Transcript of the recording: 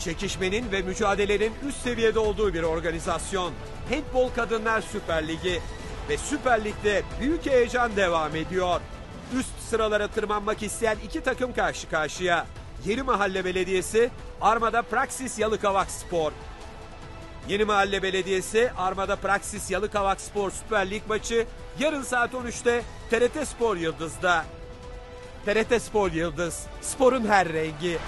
Çekişmenin ve mücadelenin üst seviyede olduğu bir organizasyon. Handbol Kadınlar Süper Ligi ve Süper Lig'de büyük heyecan devam ediyor. Üst sıralara tırmanmak isteyen iki takım karşı karşıya. Yeni Mahalle Belediyesi, Armada Praksis Yalıkavak Spor. Yeni Mahalle Belediyesi, Armada Praksis Yalıkavak Spor Süper Lig maçı yarın saat 13'te TRT Spor Yıldız'da. TRT Spor Yıldız, sporun her rengi.